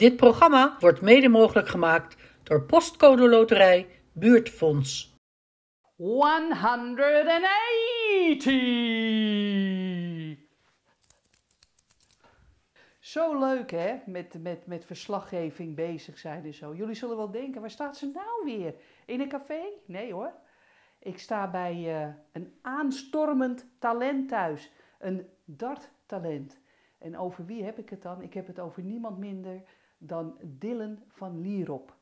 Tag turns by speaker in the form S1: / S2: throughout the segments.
S1: Dit programma wordt mede mogelijk gemaakt door Postcode Loterij Buurtfonds.
S2: 180! Zo leuk hè, met, met, met verslaggeving bezig zijn en zo. Jullie zullen wel denken, waar staat ze nou weer? In een café? Nee hoor. Ik sta bij eh, een aanstormend talent thuis. Een darttalent. En over wie heb ik het dan? Ik heb het over niemand minder dan Dylan van Lierop.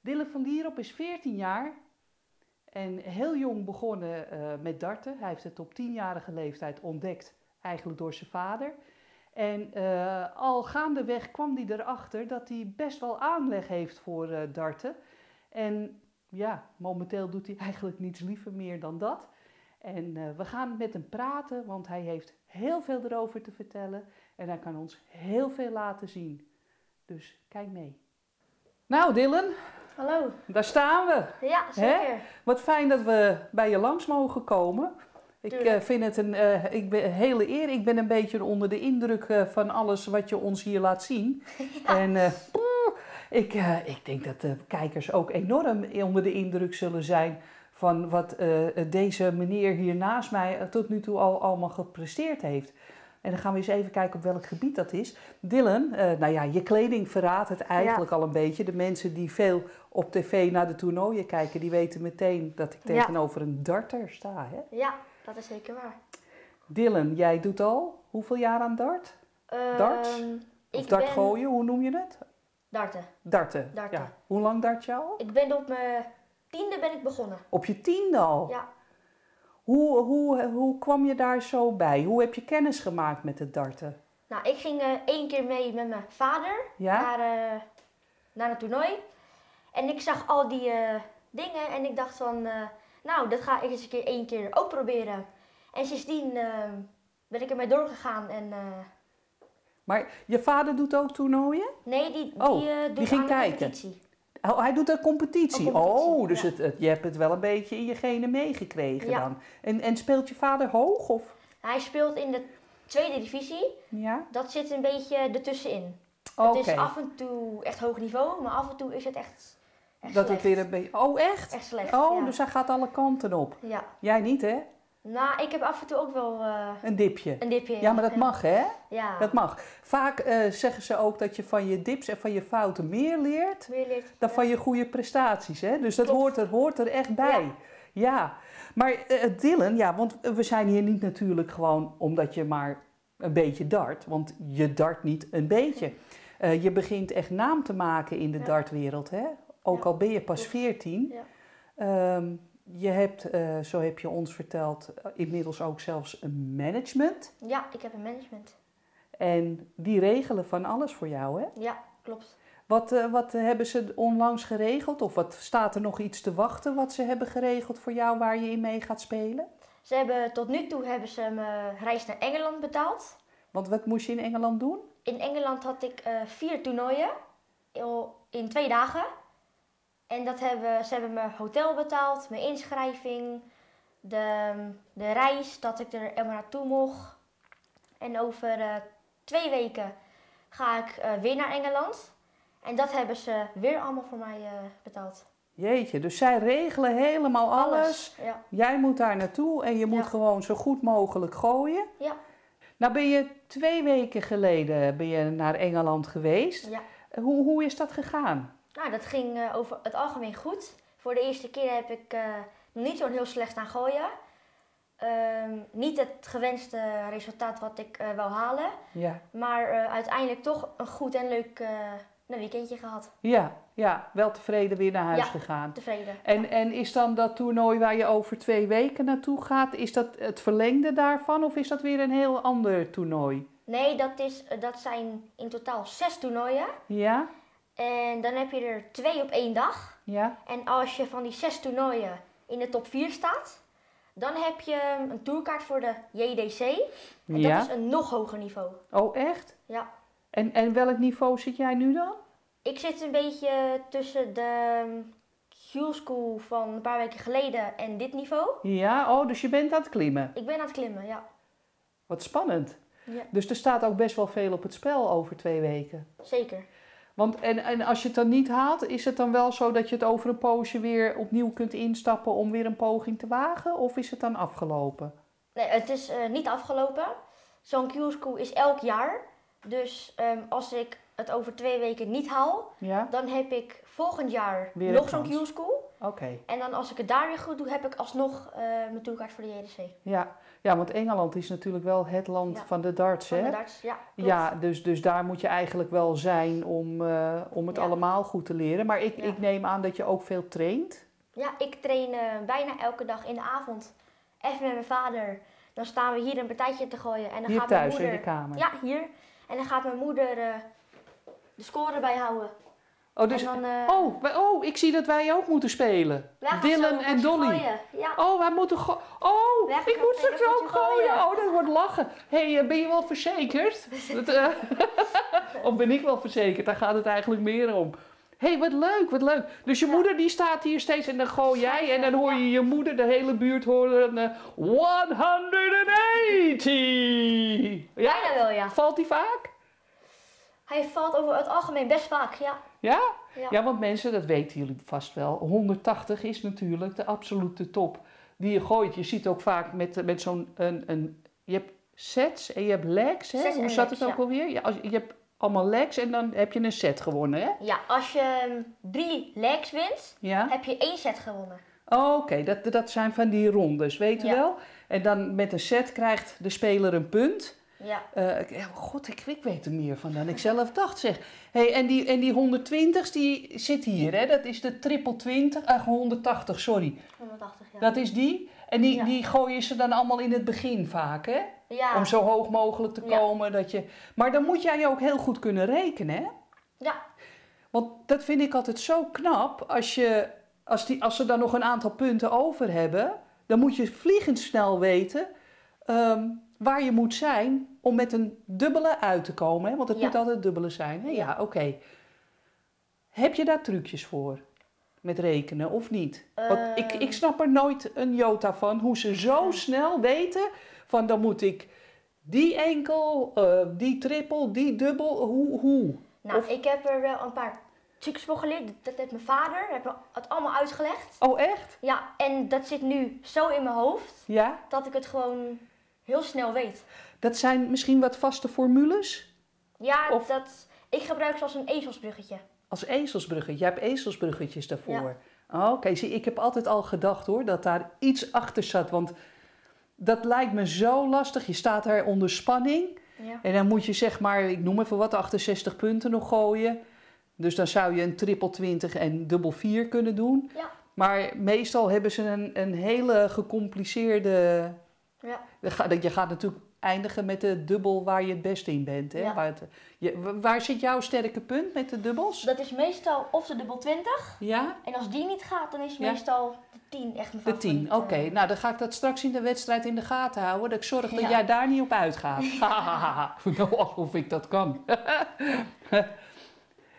S2: Dylan van Lierop is 14 jaar en heel jong begonnen uh, met darten. Hij heeft het op 10-jarige leeftijd ontdekt, eigenlijk door zijn vader. En uh, al gaandeweg kwam hij erachter dat hij best wel aanleg heeft voor uh, darten. En ja, momenteel doet hij eigenlijk niets liever meer dan dat. En we gaan met hem praten, want hij heeft heel veel erover te vertellen. En hij kan ons heel veel laten zien. Dus kijk mee. Nou, Dylan.
S3: Hallo.
S2: Daar staan we.
S3: Ja, zeker. Hè?
S2: Wat fijn dat we bij je langs mogen komen. Ik uh, vind het een uh, ik ben, hele eer. Ik ben een beetje onder de indruk uh, van alles wat je ons hier laat zien. Ja. En ik, ik denk dat de kijkers ook enorm onder de indruk zullen zijn van wat deze meneer hier naast mij tot nu toe al allemaal gepresteerd heeft. En dan gaan we eens even kijken op welk gebied dat is. Dylan, uh, nou ja, je kleding verraadt het eigenlijk ja. al een beetje. De mensen die veel op tv naar de toernooien kijken, die weten meteen dat ik tegenover ja. een darter sta. Hè?
S3: Ja, dat is zeker waar.
S2: Dylan, jij doet al hoeveel jaar aan dart?
S3: Uh,
S2: Darts? Of dart
S3: ben...
S2: gooien, hoe noem je het?
S3: Darten.
S2: Darten.
S3: Darten.
S2: Ja. Hoe lang dart je al?
S3: Ik ben op mijn tiende ben ik begonnen.
S2: Op je tiende al?
S3: Ja.
S2: Hoe, hoe, hoe kwam je daar zo bij? Hoe heb je kennis gemaakt met het darten?
S3: Nou, ik ging uh, één keer mee met mijn vader
S2: ja?
S3: naar, uh, naar een toernooi. En ik zag al die uh, dingen en ik dacht van, nou, dat ga ik eens een keer één keer ook proberen. En sindsdien ben ik ermee doorgegaan en...
S2: maar je vader doet ook toernooien?
S3: Nee, die,
S2: oh,
S3: die, doet
S2: die ging
S3: aan
S2: kijken.
S3: competitie.
S2: Oh, hij doet een competitie. Oh, dus
S3: ja.
S2: het, het, je hebt het wel een beetje in je genen meegekregen
S3: Ja.
S2: dan. En, en speelt je vader hoog? Of?
S3: Hij speelt in de tweede divisie.
S2: Ja?
S3: Dat zit een beetje ertussenin.
S2: Oké.
S3: Het is af en toe echt hoog niveau, maar af en toe is het echt, echt
S2: Dat
S3: slecht.
S2: het weer een beetje... Oh, echt?
S3: Echt slecht,
S2: Oh,
S3: ja.
S2: dus hij gaat alle kanten op.
S3: Ja.
S2: Jij niet, hè?
S3: Nou, ik heb af en toe ook wel eh,
S2: Een dipje.
S3: een dipje.
S2: Ja, maar dat mag, hè?
S3: Ja.
S2: Dat mag. Vaak eh, zeggen ze ook dat je van je dips en van je fouten meer leert
S3: Meer leert.
S2: dan
S3: ja.
S2: van je goede prestaties, hè? Dus dat
S3: Klopt.
S2: hoort er, hoort er echt bij. Ja.
S3: Ja.
S2: Maar eh, Dylan, ja, want we zijn hier niet natuurlijk gewoon omdat je maar een beetje dart. Want je dart niet een beetje. Je begint echt naam te maken in de dartwereld, hè? Ook al ben je pas. 14.
S3: Ja.
S2: Ehm, je hebt, eh, zo heb je ons verteld, eh, inmiddels ook zelfs een management.
S3: ja, ik heb een management.
S2: En die regelen van alles voor jou, hè?
S3: Ja, klopt.
S2: Wat, eh, wat hebben ze onlangs geregeld? Of wat staat er nog iets te wachten wat ze hebben geregeld voor jou waar je in mee gaat spelen?
S3: Ze hebben, tot nu toe hebben ze mijn reis naar Engeland betaald.
S2: Want wat moest je in Engeland doen?
S3: In Engeland had ik vier toernooien in twee dagen. En dat hebben, ze hebben mijn hotel betaald, mijn inschrijving, de, de reis, dat ik er helemaal naartoe mocht. En over eh, twee weken ga ik eh, weer naar Engeland. En dat hebben ze weer allemaal voor mij eh, betaald.
S2: Jeetje, dus zij regelen helemaal alles.
S3: Ja.
S2: Jij moet daar naartoe en je moet
S3: Ja.
S2: gewoon zo goed mogelijk gooien.
S3: Ja.
S2: Nou ben je twee weken geleden ben je naar Engeland geweest.
S3: ja.
S2: Hoe, hoe is dat gegaan?
S3: Nou, dat ging eh, over het algemeen goed. Voor de eerste keer heb ik eh, niet zo'n heel slecht aan gooien. Ehm, niet het gewenste resultaat wat ik eh wou halen.
S2: Ja.
S3: Maar uiteindelijk toch een goed en leuk een weekendje gehad.
S2: Ja, ja, wel tevreden weer naar huis
S3: Ja.
S2: gegaan.
S3: Tevreden.
S2: En, en is dan dat toernooi waar je over twee weken naartoe gaat, is dat het verlengde daarvan of is dat weer een heel ander toernooi?
S3: Nee, dat, is, dat zijn in totaal zes toernooien.
S2: Ja?
S3: En dan heb je er twee op één dag.
S2: Ja?
S3: En als je van die zes toernooien in de top 4 staat, dan heb je een tourkaart voor de JDC. En
S2: Ja?
S3: dat is een nog hoger niveau.
S2: Oh, echt?
S3: Ja.
S2: En, en welk niveau zit jij nu dan?
S3: Ik zit een beetje tussen de Q School van een paar weken geleden en dit niveau.
S2: Ja, oh, dus je bent aan het klimmen.
S3: Ik ben aan het klimmen, ja.
S2: Wat spannend.
S3: Ja.
S2: Dus er staat ook best wel veel op het spel over twee weken.
S3: Zeker.
S2: Want en, en als je het dan niet haalt, is het dan wel zo dat je het over een poosje weer opnieuw kunt instappen om weer een poging te wagen? Of is het dan afgelopen?
S3: Nee, het is eh, niet afgelopen. Zo'n Q-school is elk jaar. Dus ehm, als ik het over twee weken niet haal,
S2: Ja?
S3: dan heb ik volgend jaar
S2: Weer
S3: nog zo'n. Q-school.
S2: Oké.
S3: En dan als ik het daar weer goed doe, heb ik alsnog eh, mijn tourkaart voor de JDC.
S2: Ja. ja, want Engeland is natuurlijk wel het land
S3: Ja.
S2: van de darts,
S3: Van
S2: hè?
S3: de darts, ja. klopt.
S2: Ja, dus, dus daar moet je eigenlijk wel zijn om, eh, om het
S3: Ja.
S2: allemaal goed te leren. Maar ik, ik neem aan dat je ook veel traint.
S3: Ja, ik train eh, bijna elke dag in de avond. Even met mijn vader. Dan staan we hier een partijtje te gooien. En dan
S2: Hier
S3: gaat
S2: thuis
S3: mijn
S2: in
S3: moeder...
S2: de kamer.
S3: Ja, hier. En dan gaat mijn moeder de score bijhouden.
S2: Oh, dus,
S3: dan, eh,
S2: oh, wij- oh, ik zie dat wij ook moeten spelen. Dylan en Dolly.
S3: Ja.
S2: Oh, wij moeten go- Oh, ik moet straks
S3: een
S2: ook gooien.
S3: gooien.
S2: Oh, dat wordt lachen. Hé, hey, eh, ben je wel verzekerd? Dat, eh, of ben ik wel verzekerd? Daar gaat het eigenlijk meer om. Hé, hey, wat leuk, wat leuk. Dus je
S3: Ja.
S2: moeder die staat hier steeds en dan gooi jij en dan hoor je
S3: Ja.
S2: je moeder, de hele buurt horen. eh, 180! Ja?
S3: Bijna wel, ja.
S2: Valt die vaak?
S3: Hij valt over het algemeen best vaak, ja.
S2: Ja?
S3: Ja.
S2: Ja, want mensen, dat weten jullie vast wel. 180 is natuurlijk de absolute top die je gooit. Je ziet ook vaak met, met zo'n... Een, een, je hebt sets en je hebt legs, hè?
S3: Sets
S2: Hoe zat
S3: legs,
S2: het ook
S3: ja.
S2: alweer? Ja, als, je hebt allemaal legs en dan heb je een set gewonnen, hè?
S3: Ja, als je ehm, drie legs wint,
S2: Ja?
S3: heb je één set gewonnen.
S2: Oh, Oké, dat, dat zijn van die rondes, weet je wel? En dan met een set krijgt de speler een punt.
S3: Ja,
S2: Eh, ik- ja, God, ik, ik weet er meer van dan ik zelf dacht, zeg. Hey, en, die, en die 120's, die zit hier, hè? Dat is de triple 20, eh, 180, sorry.
S3: 180 ja.
S2: Dat is die. En die,
S3: Ja.
S2: die gooien ze dan allemaal in het begin vaak, hè?
S3: Ja,
S2: Om zo hoog mogelijk te komen. Dat je... Maar dan moet jij ook heel goed kunnen rekenen, hè?
S3: ja,
S2: Want dat vind ik altijd zo knap. Als, je, als, die, als ze dan nog een aantal punten over hebben, dan moet je vliegend snel weten ehm, waar je moet zijn om met een dubbele uit te komen. Hè? Want het
S3: Ja.
S2: moet altijd dubbele zijn. Hè?
S3: Ja,
S2: oké. Heb je daar trucjes voor? Met rekenen of niet? Want ik, ik
S3: Ehm.
S2: snap er nooit een jota van hoe ze zo snel weten van dan moet ik die enkel, eh, die triple, die dubbel, hoe, hoe?
S3: nou,
S2: Of-
S3: ik heb er wel een paar trucs voor geleerd. Dat heeft mijn vader, heeft me het allemaal uitgelegd.
S2: Oh echt?
S3: Ja, en dat zit nu zo in mijn hoofd,
S2: Ja?
S3: dat ik het gewoon heel snel weet.
S2: Dat zijn misschien wat vaste formules
S3: Ja,
S2: Of-
S3: dat, ik gebruik zoals een ezelsbruggetje.
S2: als ezelsbruggetje. Jij hebt ezelsbruggetjes daarvoor. Oh, Oké, zie, ik heb altijd al gedacht hoor dat daar iets achter zat. Want dat lijkt me zo lastig. Je staat er onder spanning.
S3: Ja.
S2: En dan moet je zeg maar, ik noem even wat, 68 punten nog gooien. Dus dan zou je een triple 20 en dubbel 4 kunnen doen.
S3: Ja.
S2: Maar meestal hebben ze een, een hele gecompliceerde...
S3: Ja.
S2: Je gaat natuurlijk eindigen met de dubbel waar je het beste in bent. Hè?
S3: Ja.
S2: Waar, het- je, wa- waar zit jouw sterke punt met de dubbels?
S3: Dat is meestal of de dubbel 20.
S2: Ja?
S3: En als die niet gaat, dan is
S2: Ja.
S3: meestal de 10 echt mijn
S2: De 10. Oké,
S3: favoriete.
S2: nou dan ga ik dat straks in de wedstrijd in de gaten houden. Dat ik zorg dat
S3: Ja.
S2: jij daar niet op uitgaat. nou, alsof ik dat kan.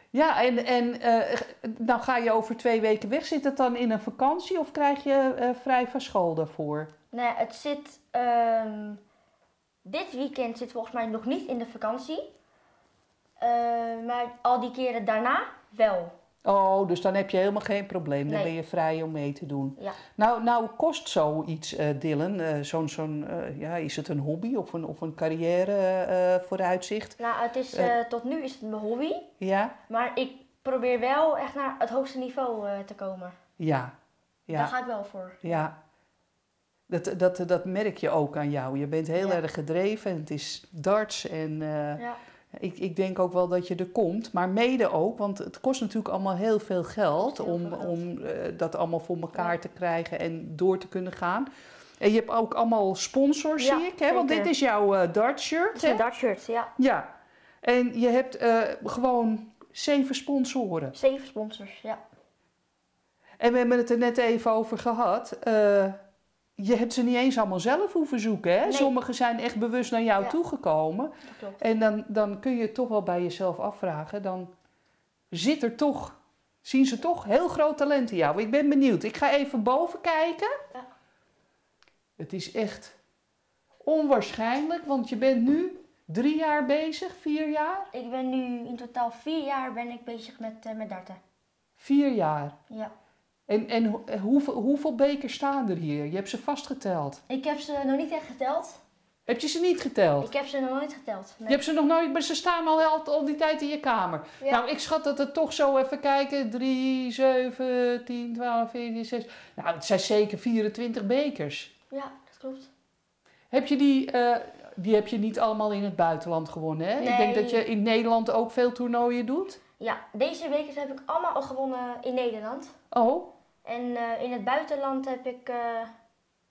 S2: ja, en, en eh, dan ga je over twee weken weg. Zit het dan in een vakantie of krijg je eh, vrij van school daarvoor?
S3: Nee, het zit. ehm, dit weekend zit volgens mij nog niet in de vakantie. Eh, maar al die keren daarna wel.
S2: Oh, dus dan heb je helemaal geen probleem. Dan
S3: Nee.
S2: ben je vrij om mee te doen.
S3: Ja.
S2: Nou, nou kost zoiets, eh Dylan, eh, zo'n, zo'n, ja, is het een hobby of een, of een carrière vooruitzicht?
S3: Nou, het is, tot nu is het mijn hobby.
S2: Ja?
S3: Maar ik probeer wel echt naar het hoogste niveau te komen.
S2: Ja. Ja.
S3: Daar ga ik wel voor.
S2: Ja, dat, dat, dat merk je ook aan jou. Je bent heel
S3: Ja.
S2: erg gedreven. Het is darts en eh,
S3: Ja.
S2: ik, ik denk ook wel dat je er komt. Maar mede ook, want het kost natuurlijk allemaal heel veel geld
S3: heel
S2: om,
S3: veel
S2: om eh, dat allemaal voor elkaar
S3: Ja.
S2: te krijgen en door te kunnen gaan. En je hebt ook allemaal sponsors, zie ik. Hè? Want dit is jouw eh dart shirt.
S3: Het is een dartshirt, ja.
S2: Ja. En je hebt eh, gewoon zeven sponsoren.
S3: Zeven sponsors, ja.
S2: En we hebben het er net even over gehad. Je hebt ze niet eens allemaal zelf hoeven zoeken. Hè?
S3: Nee.
S2: Sommigen zijn echt bewust naar jou
S3: Ja.
S2: toegekomen. En dan, dan kun je toch wel bij jezelf afvragen. Dan zit er toch, zien ze toch heel groot talent in jou. Ik ben benieuwd. Ik ga even boven kijken.
S3: Ja.
S2: Het is echt onwaarschijnlijk, want je bent nu drie jaar bezig, vier jaar?
S3: Ik ben nu in totaal vier jaar ben ik bezig met, eh, met darten.
S2: Vier jaar.
S3: Ja.
S2: En, en ho- hoeveel, hoeveel bekers staan er hier? Je hebt ze vastgeteld.
S3: Ik heb ze nog niet echt geteld.
S2: Heb je ze niet geteld?
S3: Ik heb ze nog nooit geteld.
S2: Je
S3: Nee.
S2: hebt ze nog nooit, maar ze staan al, al, al die tijd in je kamer.
S3: Ja.
S2: Nou, ik schat dat het toch zo even kijken. 3, 7, 10, 12, 14, 16. Nou, het zijn zeker 24 bekers.
S3: ja, dat klopt.
S2: Heb je die, eh, die heb je niet allemaal in het buitenland gewonnen, hè? Ik denk dat je in Nederland ook veel toernooien doet.
S3: Ja, deze weken heb ik allemaal al gewonnen in Nederland.
S2: Oh,
S3: En eh, in het buitenland heb ik eh,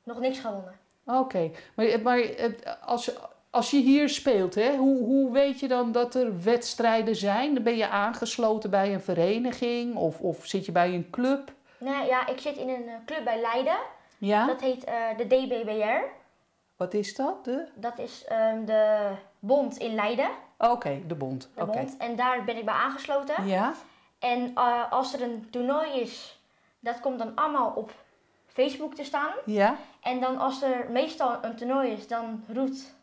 S3: nog niks gewonnen.
S2: oké. Maar, maar het- als, als je hier speelt, hè, hoe, hoe weet je dan dat er wedstrijden zijn? Dan ben je aangesloten bij een vereniging of, of zit je bij een club?
S3: Nee, ja, ik zit in een eh, club bij Leiden.
S2: Ja?
S3: Dat heet eh, de DBBR.
S2: Wat is dat? De...
S3: Dat is ehm, de bond in Leiden.
S2: Oké, de bond.
S3: De bond. En daar ben ik bij aangesloten.
S2: Ja?
S3: En eh, als er een toernooi is, dat komt dan allemaal op Facebook te staan.
S2: Ja?
S3: En dan als er meestal een toernooi is, dan roept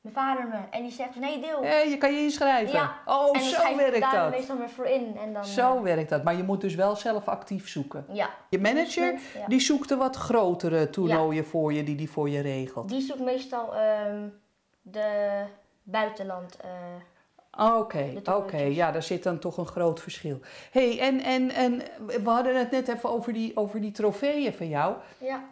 S3: mijn vader me. En die zegt, nee, deel.
S2: Eh, je kan je inschrijven.
S3: Ja.
S2: Oh,
S3: en
S2: zo werkt
S3: daar
S2: dat.
S3: meestal maar voor in. En dan,
S2: Zo werkt dat. Maar je moet dus wel zelf actief zoeken.
S3: ja.
S2: Je manager,
S3: Ja.
S2: die zoekt de wat grotere toernooien voor je, die die voor je regelt.
S3: Die zoekt meestal ehm, de buitenland. eh,
S2: Oké,
S3: De
S2: oké.
S3: toernooitjes.
S2: Ja, daar zit dan toch een groot verschil. hey, en, en, en we hadden het net even over die, over die trofeeën van jou.
S3: ja,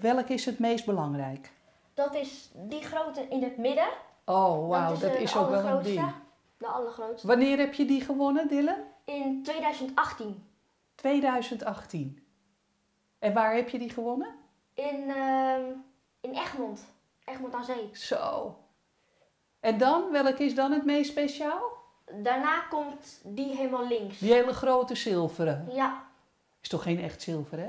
S2: Welk is het meest belangrijk?
S3: dat is die grote in het midden.
S2: Oh, wauw,
S3: dat
S2: dat
S3: is,
S2: ook wel een ding.
S3: De allergrootste.
S2: Wanneer heb je die gewonnen, Dylan?
S3: In 2018.
S2: 2018. En waar heb je die gewonnen?
S3: In, ehm, in Egmond. Egmond aan Zee.
S2: Zo. En dan, welk is dan het meest speciaal?
S3: Daarna komt die helemaal links.
S2: Die hele grote zilveren.
S3: Ja,
S2: Is toch geen echt zilver, hè?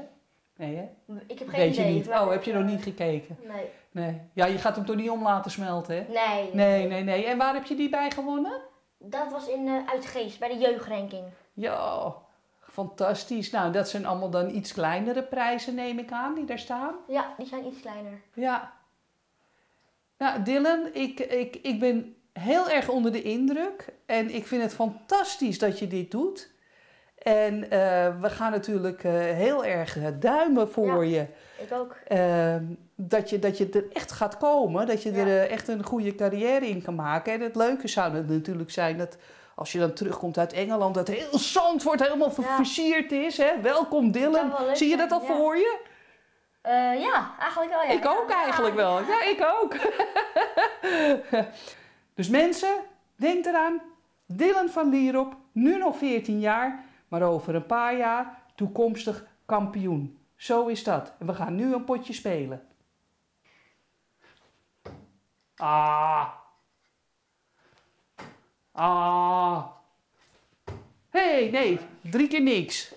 S2: Nee, hè?
S3: ik heb geen
S2: Weet je
S3: idee.
S2: niet.
S3: maar-
S2: Oh, heb je nog niet gekeken?
S3: Nee.
S2: Nee. Ja, je gaat hem toch niet om laten smelten, hè?
S3: Nee.
S2: Nee, nee, nee. En waar heb je die bij gewonnen?
S3: Dat was in uh, Uitgeest, bij de jeugdranking.
S2: Ja, fantastisch. Nou, dat zijn allemaal dan iets kleinere prijzen, neem ik aan, die daar staan.
S3: Ja, die zijn iets kleiner.
S2: Ja. Nou, Dylan, ik, ik, ik ben heel erg onder de indruk. En ik vind het fantastisch dat je dit doet. En eh, we gaan natuurlijk eh, heel erg eh, duimen voor je.
S3: Ik ook.
S2: Ehm, dat, je. Dat je er echt gaat komen. Dat je er
S3: Ja.
S2: echt een goede carrière in kan maken. En het leuke zou het natuurlijk zijn dat als je dan terugkomt uit Engeland... dat heel Zandvoort helemaal
S3: Ja.
S2: versierd is. Hè? Welkom Dylan. Zie je dat al
S3: ja.
S2: voor je?
S3: Eh, ja, eigenlijk wel. Ja.
S2: Ik ook eigenlijk wel. Ja, ik ook. dus mensen, denk eraan. Dylan van Lierop, nu nog 14 jaar, maar over een paar jaar toekomstig kampioen. Zo is dat. En we gaan nu een potje spelen. Ah. Ah. hey, nee, drie keer niks.